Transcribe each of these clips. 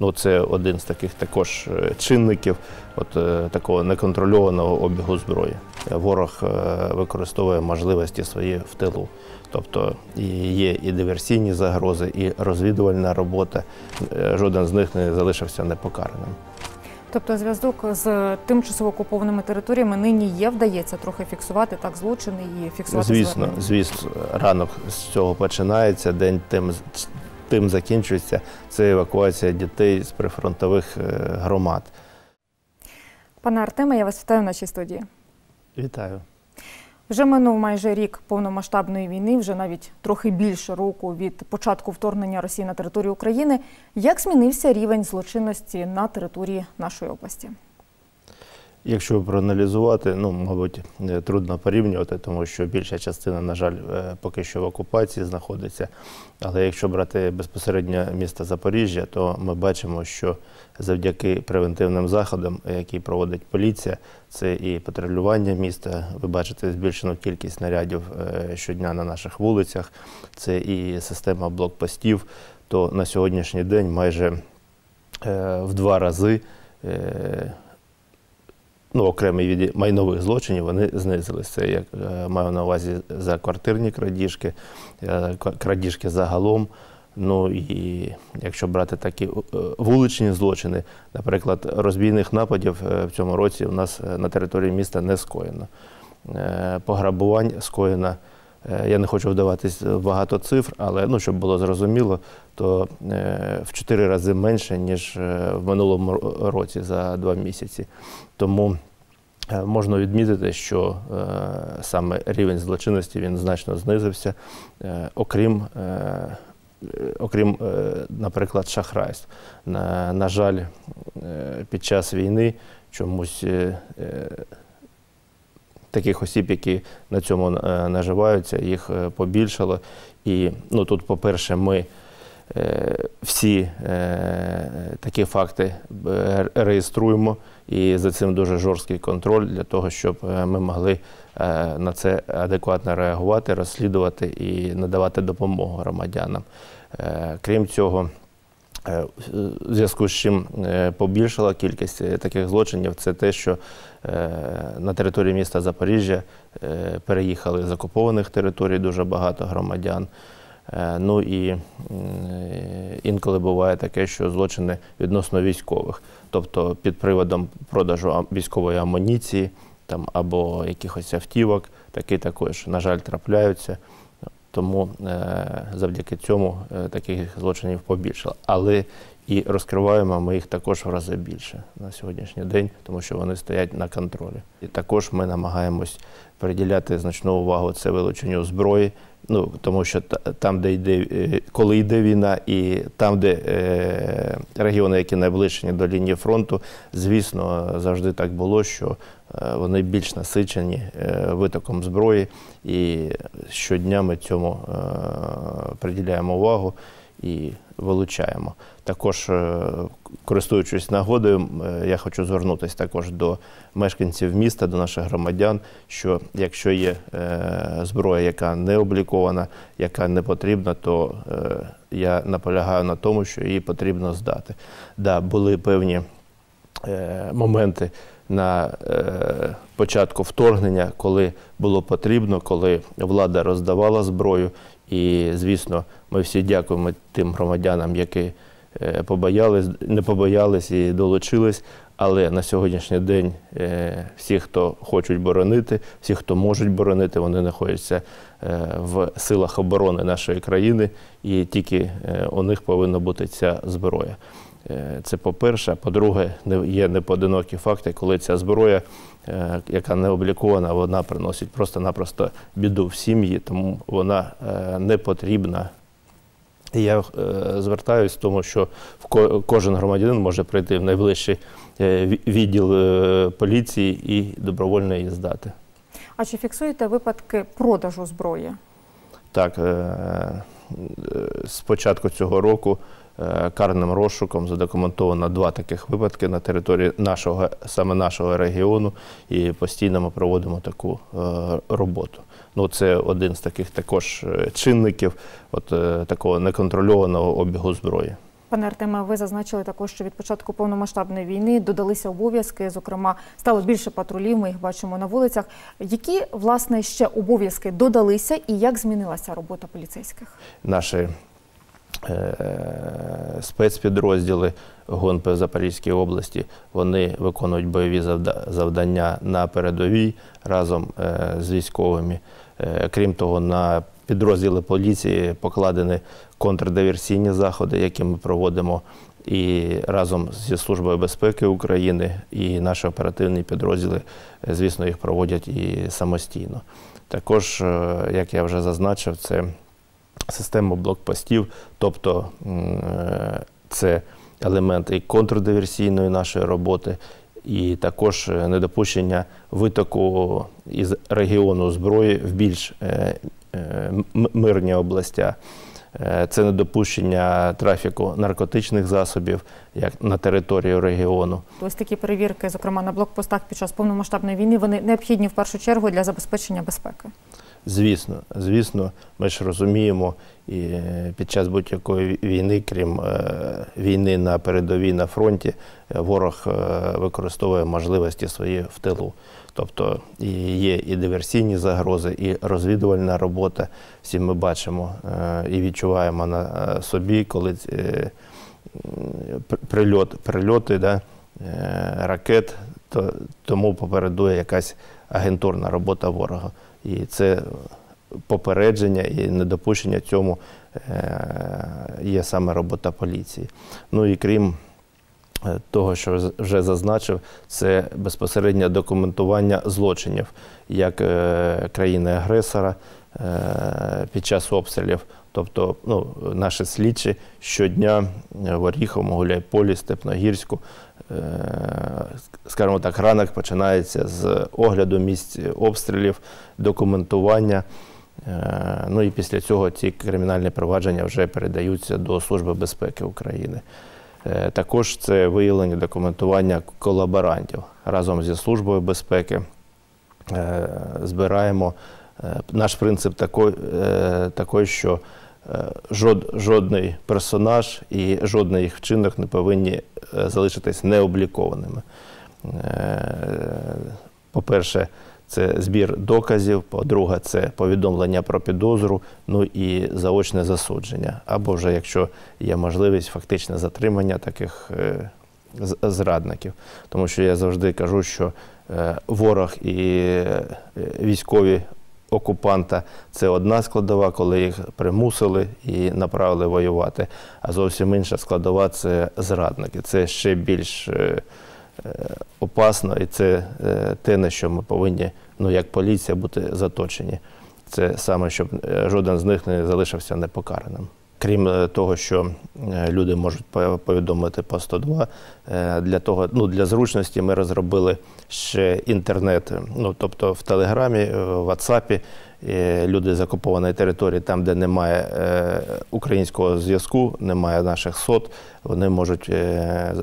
Ну, це один з таких також е, чинників от, е, такого неконтрольованого обігу зброї. Ворог е, використовує можливості свої в тилу. Тобто є і диверсійні загрози, і розвідувальна робота. Жоден з них не залишився непокараним. Тобто зв'язок з тимчасово окупованими територіями нині є, вдається трохи фіксувати так злочини і фіксувати Звісно, звернення. звісно, ранок з цього починається, день тим, тим закінчується. Це евакуація дітей з прифронтових е, громад. Пане Артеме, я вас вітаю в нашій студії. Вітаю. Вже минув майже рік повномасштабної війни, вже навіть трохи більше року від початку вторгнення Росії на територію України. Як змінився рівень злочинності на території нашої області? Якщо проаналізувати, ну, мабуть, е, трудно порівнювати, тому що більша частина, на жаль, е, поки що в окупації знаходиться. Але якщо брати безпосередньо місто Запоріжжя, то ми бачимо, що завдяки превентивним заходам, які проводить поліція, це і патрулювання міста. Ви бачите збільшену кількість нарядів е, щодня на наших вулицях, це і система блокпостів. То на сьогоднішній день майже в два рази. Ну, окремі від майнових злочинів, вони знизилися. Я е, маю на увазі за квартирні крадіжки, е, крадіжки загалом. Ну і якщо брати такі е, вуличні злочини, наприклад, розбійних нападів в цьому році у нас на території міста не скоєно. Пограбувань скоєно. Я не хочу вдаватись в багато цифр, але ну, щоб було зрозуміло, то в чотири рази менше, ніж в минулому році за два місяці. Тому можна відмітити, що е, саме рівень злочинності він значно знизився, е, окрім, е, е, окрім, е, наприклад, шахрайств. На, на жаль, е, під час війни чомусь е, е, таких осіб, які на цьому е, наживаються, їх е, побільшало. І ну, тут, по-перше, ми е, всі е, такі факти е, реєструємо, і за цим дуже жорсткий контроль для того, щоб е, ми могли е, на це адекватно реагувати, розслідувати і надавати допомогу громадянам. Е, Крім цього, В зв'язку з чим побільшала кількість таких злочинів, це те, що на території міста Запоріжжя переїхали з окупованих територій дуже багато громадян. Е, Ну і е, інколи буває таке, що злочини відносно військових, тобто під приводом продажу військової амуніції там, або якихось автівок, такі також, на жаль, трапляються. Тому е, завдяки цьому таких злочинів побільшало. Але і розкриваємо ми їх також в рази більше на сьогоднішній день, тому що вони стоять на контролі. І також ми намагаємось приділяти значну увагу це вилученню зброї. Ну тому що там, де йде, е, коли йде війна, і там, де е, регіони, які найближчені до лінії фронту, звісно, завжди так було, що е, вони більш насичені е, витоком зброї, і щодня ми цьому е, приділяємо увагу. І вилучаємо. Також, е, користуючись нагодою, е, я хочу звернутися також до мешканців міста, до наших громадян, що якщо є е, зброя, яка не облікована, яка не потрібна, то я наполягаю на тому, що її потрібно здати. Да, були певні моменти на початку вторгнення, коли було потрібно, коли влада роздавала зброю. І, звісно, ми всі дякуємо тим громадянам, які е, побоялись, не побоялись і долучились. Але на сьогоднішній день е, всі, хто хочуть боронити, всі, хто можуть боронити, вони знаходяться е, в силах оборони нашої країни, і тільки у них повинна бути ця зброя. Це по-перше. По-друге, є непоодинокі факти, коли ця зброя, яка не облікована, вона приносить просто-напросто біду в сім'ї, тому вона не потрібна. І я е, звертаюсь, тому що в ко- кожен громадянин може прийти в найближчий е, відділ е, поліції і добровольно її здати. А чи фіксуєте випадки продажу зброї? Так, з початку цього року карним розшуком задокументовано два таких випадки на території нашого, саме нашого регіону, і постійно ми проводимо таку роботу. Ну, це один з таких також е, чинників от, е, такого неконтрольованого обігу зброї. Пане Артеме, ви зазначили також, що від початку повномасштабної війни додалися обов'язки. Зокрема, стало більше патрулів. Ми їх бачимо на вулицях. Які власне ще обов'язки додалися, і як змінилася робота поліцейських? Наші е, спецпідрозділи ГУНП в Запорізькій області вони виконують бойові завда- завдання на передовій разом з військовими. Е, Крім того, на підрозділи поліції покладені контрдиверсійні заходи, які ми проводимо і разом зі Службою безпеки України, і наші оперативні підрозділи, е, звісно, їх проводять і самостійно. Також, е, як я вже зазначив, це систему блокпостів, тобто це елемент і контрдиверсійної нашої роботи, і також е, недопущення витоку із регіону зброї в більш е, е, мирні областя. Е, Це недопущення трафіку наркотичних засобів як на територію регіону. Ось такі перевірки, зокрема на блокпостах під час повномасштабної війни, вони необхідні в першу чергу для забезпечення безпеки. Звісно, звісно, ми ж розуміємо, і е, під час будь-якої війни, крім е, війни на передовій на фронті, е, ворог використовує можливості свої в тилу. Тобто є і диверсійні загрози, і розвідувальна робота. Всі ми бачимо і відчуваємо на собі, коли прильот, прильоти да, ракет, то тому попередує якась агентурна робота ворога. І це попередження і недопущення цьому е, є саме робота поліції. Ну і крім е, того, що вже зазначив, це безпосереднє документування злочинів як е, країни-агресора під час обстрілів. Тобто ну, наші слідчі щодня в Оріховому, Гуляйполі, Степногірську, скажімо так, ранок починається з огляду місць обстрілів, документування. Е, Ну і після цього ці кримінальні провадження вже передаються до Служби безпеки України. Е, Також це виявлення документування колаборантів разом зі Службою безпеки. е, Збираємо Е, наш принцип такий, е, що е, жод, жодний персонаж і жодний їх вчинок не повинні е, залишитись необлікованими. Е, По-перше, це збір доказів, по-друге, це повідомлення про підозру, ну і заочне засудження. Або вже, якщо є можливість, фактичне затримання таких е, зрадників. Тому що я завжди кажу, що е, ворог і е, військові окупанта це одна складова, коли їх примусили і направили воювати. А зовсім інша складова це зрадники. Це ще більш е, е, опасно, і це е, те, на що ми повинні, ну як поліція, бути заточені. Це саме, щоб жоден з них не залишився непокараним. Крім е, того, що е, люди можуть повідомити по 102, е, для того, ну для зручності ми розробили ще інтернет. Ну тобто в Телеграмі, в е, люди з окупованої території, там, де немає е, українського зв'язку, немає наших сот, вони можуть е,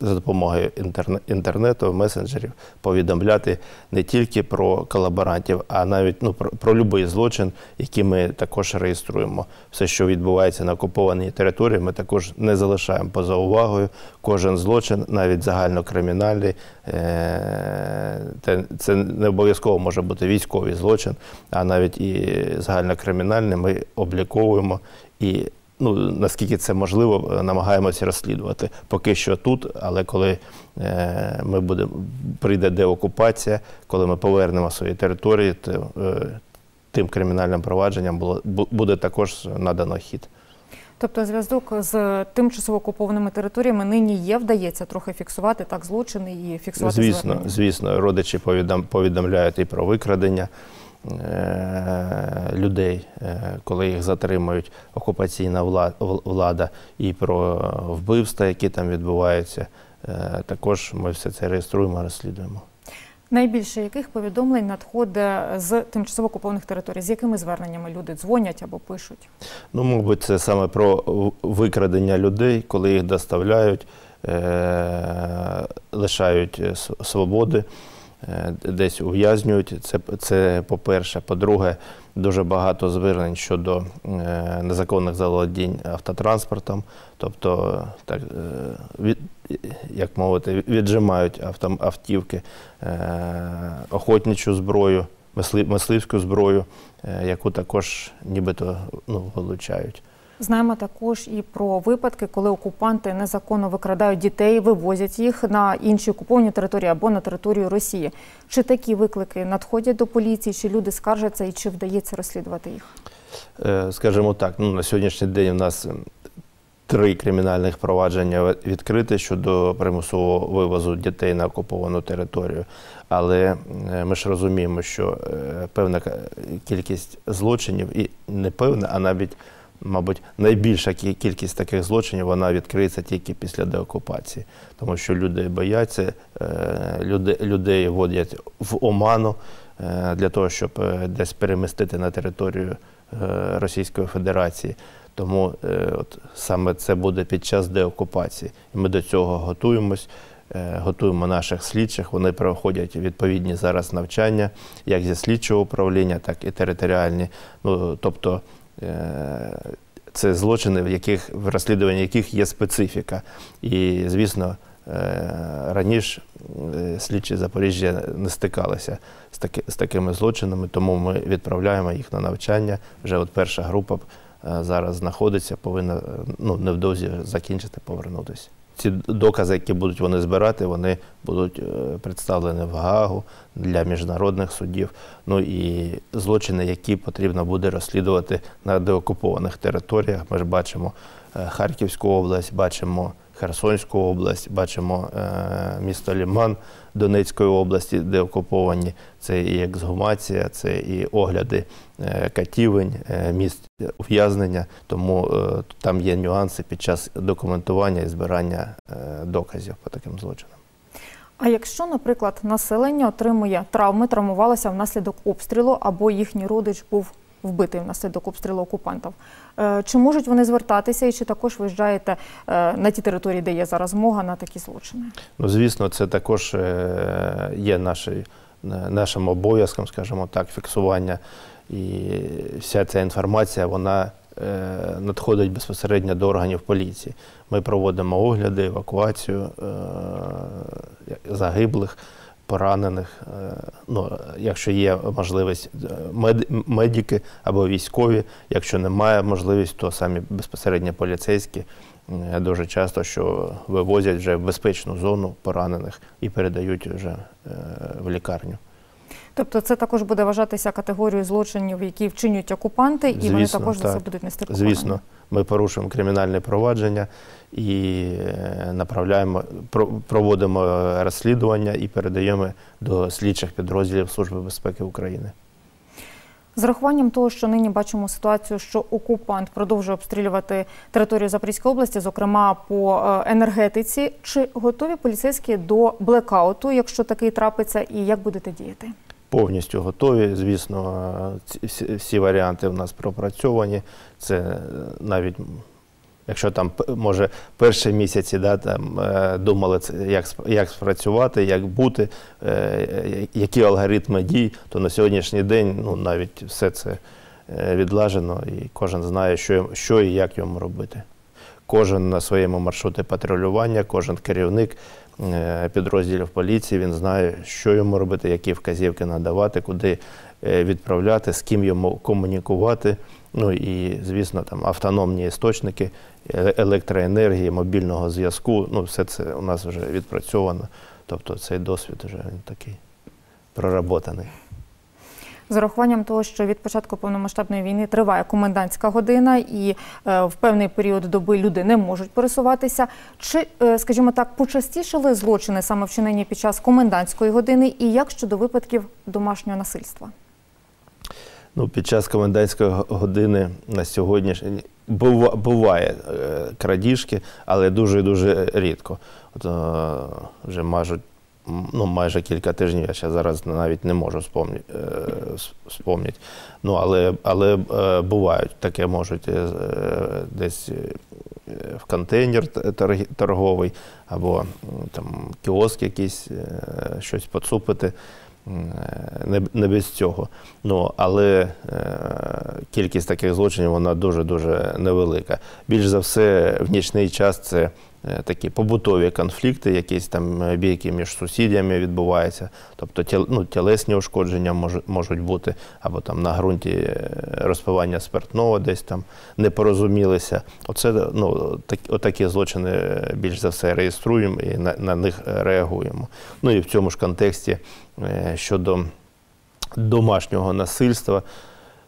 за допомогою інтерне- інтернету, месенджерів повідомляти не тільки про колаборантів, а навіть ну, про, про будь-який злочин, який ми також реєструємо. Все, що відбувається на окупованій території, ми також не залишаємо поза увагою. Кожен злочин, навіть загальнокримінальний, е, це не обов'язково може бути військовий злочин, а навіть і загальнокримінальний ми обліковуємо і ну, наскільки це можливо, е, намагаємося розслідувати. Поки що тут, але коли е, ми будемо, прийде деокупація, коли ми повернемо свої території, то е, тим кримінальним провадженням було, буде також надано хід. Тобто, зв'язок з тимчасово окупованими територіями нині є, вдається трохи фіксувати так злочини і фіксувати Звісно, звернення. звісно, родичі повідом, повідомляють і про викрадення людей, е, коли їх затримують окупаційна влада, і про вбивства, які там відбуваються. Е, Також ми все це реєструємо, розслідуємо. Найбільше яких повідомлень надходить з тимчасово окупованих територій? З якими зверненнями люди дзвонять або пишуть? Ну, мабуть, це саме про викрадення людей, коли їх доставляють, е- лишають е, свободи. Е, десь ув'язнюють. Це, це по-перше. По-друге, дуже багато звернень щодо е, незаконних заволодінь автотранспортом, тобто так, е, від, як мовити, віджимають автівки, охотничу зброю, мисли, мисливську зброю, яку також нібито ну, вилучають. Знаємо також і про випадки, коли окупанти незаконно викрадають дітей, вивозять їх на інші окуповані території або на територію Росії. Чи такі виклики надходять до поліції, чи люди скаржаться і чи вдається розслідувати їх? Е, Скажімо так, ну, на сьогоднішній день у нас три кримінальних провадження відкриті щодо примусового вивозу дітей на окуповану територію. Але е, ми ж розуміємо, що е, певна кількість злочинів, і не певна, а навіть, мабуть, найбільша кількість таких злочинів вона відкриється тільки після деокупації, тому що люди бояться, е, людей вводять в оману е, для того, щоб е, десь перемістити на територію Російської Федерації. Тому от саме це буде під час деокупації. І ми до цього готуємось, готуємо наших слідчих. Вони проходять відповідні зараз навчання, як зі слідчого управління, так і територіальні. Ну, тобто це злочини, в яких в розслідуванні яких є специфіка. І, звісно, е, раніше е, слідчі Запоріжжя не стикалися з, таки, з такими злочинами, тому ми відправляємо їх на навчання. Вже от перша група е, зараз знаходиться, повинна е, ну, невдовзі закінчити, повернутися. Ці докази, які будуть вони збирати, вони будуть е, представлені в Гаагу для міжнародних судів. Ну і злочини, які потрібно буде розслідувати на деокупованих територіях. Ми ж бачимо е, Харківську область, бачимо Херсонську область, бачимо е, місто Ліман Донецької області, де окуповані. Це і ексгумація, це і огляди е, катівень, е, місць ув'язнення. Тому там є нюанси під час документування і збирання доказів по таким злочинам. А якщо, наприклад, населення отримує травми, травмувалося внаслідок обстрілу або їхній родич був вбитий внаслідок обстрілу окупантів, е, чи можуть вони звертатися і чи також виїжджаєте е, на ті території, де є зараз змога на такі злочини? Ну, звісно, це також е, є нашою, нашим обов'язком, скажімо так, фіксування. І вся ця інформація вона надходить безпосередньо до органів поліції. Ми проводимо огляди, евакуацію загиблих, поранених. Е, ну, якщо є можливість, е, медики або військові. Якщо немає можливість, то самі безпосередньо поліцейські дуже часто що вивозять вже в безпечну зону поранених і передають вже е, в лікарню. Тобто це також буде вважатися категорією злочинів, які вчинюють окупанти, і вони Звісно, також за це будуть нести покарання. Звісно, ми порушуємо кримінальне провадження і е, направляємо, про- проводимо розслідування і передаємо до слідчих підрозділів Служби безпеки України. З рахуванням того, що нині бачимо ситуацію, що окупант продовжує обстрілювати територію Запорізької області, зокрема по е, енергетиці, чи готові поліцейські до блекауту, якщо такий трапиться, і як будете діяти? Повністю готові. Звісно, всі, варіанти в нас пропрацьовані. Це е, навіть якщо там може перші місяці да, там, е, думали, як, як спрацювати, як бути, е, які алгоритми дій, то на сьогоднішній день ну, навіть все це відлажено, і кожен знає, що, що і як йому робити. Кожен на своєму маршруті патрулювання, кожен керівник підрозділів поліції, він знає, що йому робити, які вказівки надавати, куди е, відправляти, з ким йому комунікувати. Ну і, звісно, там автономні істочники е, електроенергії, мобільного зв'язку. Ну, все це у нас вже відпрацьовано. Тобто цей досвід вже він такий проработаний. З урахуванням того, що від початку повномасштабної війни триває комендантська година, і е, в певний період доби люди не можуть пересуватися. Чи, е, скажімо так, почастішали злочини саме вчинені під час комендантської години, і як щодо випадків домашнього насильства? Ну, під час комендантської години на сьогоднішній бува- буває е, крадіжки, але дуже дуже рідко. От, вже майже, м, ну, майже кілька тижнів, я ще зараз навіть не можу спомні, е, спомнити. Ну, але але е, бувають, таке можуть е, десь в контейнер торговий або там кіоск якийсь, щось поцупити. Не, не без цього. Ну, але е, кількість таких злочинів вона дуже-дуже невелика. Більш за все, в нічний час це такі побутові конфлікти, якісь там е, бійки між сусідями відбуваються, тобто тіл, ну, тілесні ушкодження мож, можуть бути, або там на ґрунті е, розпивання спиртного десь там не порозумілися. Оце ну, так, отакі злочини е, більш за все реєструємо і на, на них е, реагуємо. Ну і в цьому ж контексті е, щодо домашнього насильства.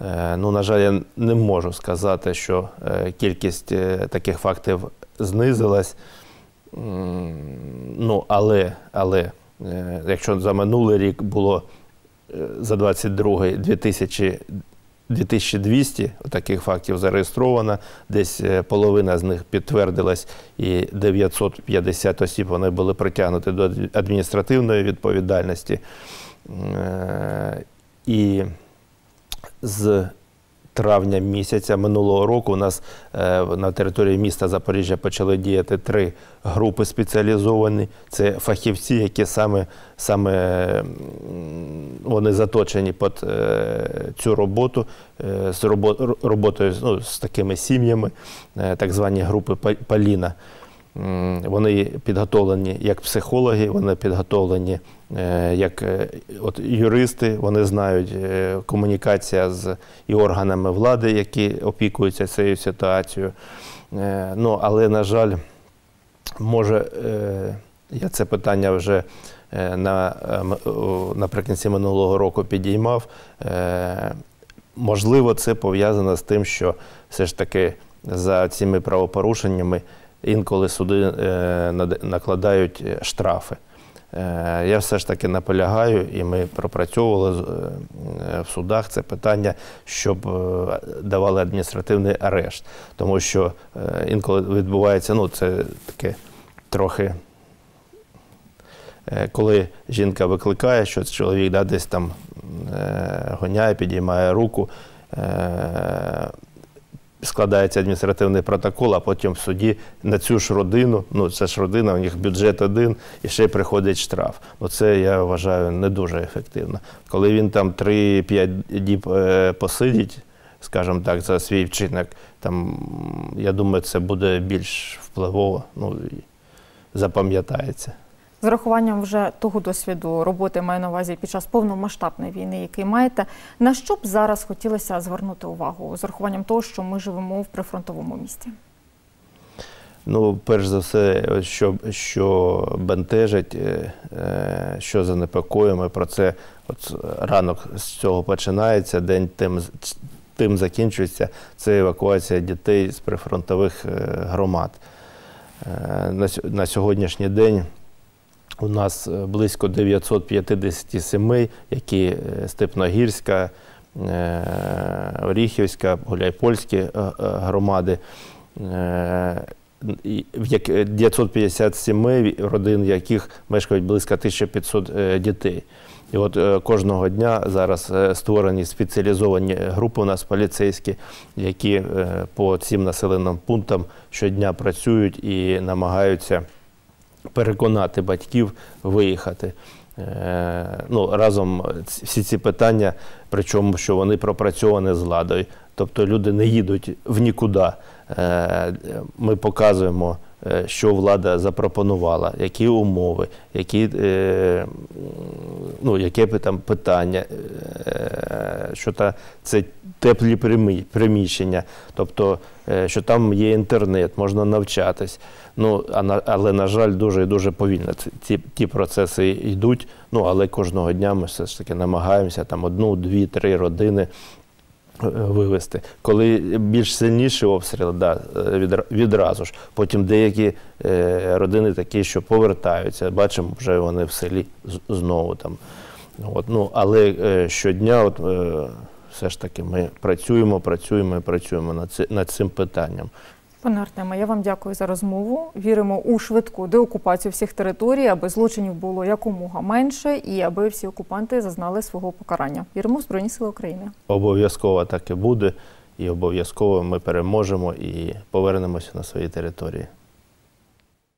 Е, Ну, на жаль, я не можу сказати, що е, кількість е, таких фактів знизилась. Ну, але, але е, якщо за минулий рік було е, за 22 2000, 2200 таких фактів зареєстровано, десь е, половина з них підтвердилась, і 950 осіб вони були притягнуті до адміністративної відповідальності. І з травня місяця минулого року у нас е, на території міста Запоріжжя почали діяти три групи спеціалізовані. Це фахівці, які саме, саме вони заточені під е, цю роботу е, з робо- роботою ну, з такими сім'ями, так звані групи Паліна. Вони підготовлені як психологи, вони підготовлені е, як е, от, юристи, вони знають е, комунікація з і органами влади, які опікуються цією ситуацією. Ну, але, на жаль, може, я це питання вже на, наприкінці минулого року підіймав. Можливо, це пов'язано з тим, що все ж таки за цими правопорушеннями інколи суди е, накладають е, штрафи. Е, Я все ж таки наполягаю, і ми пропрацьовували в судах це питання, щоб давали адміністративний арешт. Тому що інколи відбувається, ну це таке трохи. Коли жінка викликає, що чоловік да, десь там гоняє, підіймає руку, складається адміністративний протокол, а потім в суді на цю ж родину, ну це ж родина, у них бюджет один, і ще приходить штраф. Ну це я вважаю не дуже ефективно. Коли він там 3-5 діб е, посидить, скажімо так, за свій вчинок, там я думаю, це буде більш впливово, ну запам'ятається. З урахуванням вже того досвіду роботи маю на увазі під час повномасштабної війни, який маєте, на що б зараз хотілося звернути увагу з урахуванням того, що ми живемо в прифронтовому місті? Ну, перш за все, що, що бентежить, е, е, що занепокоює, про це от ранок з цього починається, день тим, тим закінчується. Це евакуація дітей з прифронтових е, громад. На сьогоднішній день у нас е, близько 950 сімей, які е, Степногірська, е, Оріхівська, Гуляйпольські громади. Е, і в як 950 сімей, родин яких мешкають близько 1500 е, дітей. І от кожного дня зараз створені спеціалізовані групи у нас поліцейські, які по цим населеним пунктам щодня працюють і намагаються переконати батьків виїхати. Е, Ну, разом всі ці питання, причому що вони пропрацьовані з владою. Тобто люди не їдуть в нікуди. Е, Ми показуємо, е, що влада запропонувала, які умови, які, ну, яке там питання, що та, це теплі приміщення, тобто, що там є інтернет, можна навчатись. Ну, але, на жаль, дуже і дуже повільно ці, ті процеси йдуть. Ну, але кожного дня ми все ж таки намагаємося там одну, дві, три родини е, вивести. Коли більш сильніші обстріли, да, е, відразу ж. Потім деякі е, родини такі, що повертаються. Бачимо, вже вони в селі знову там. От, ну, але щодня от, все ж таки ми працюємо, працюємо і працюємо над цим питанням. Пане Артеме, я вам дякую за розмову. Віримо у швидку деокупацію всіх територій, аби злочинів було якомога менше і аби всі окупанти зазнали свого покарання. Віримо в Збройні Сили України. Обов'язково так і буде, і обов'язково ми переможемо і повернемося на свої території.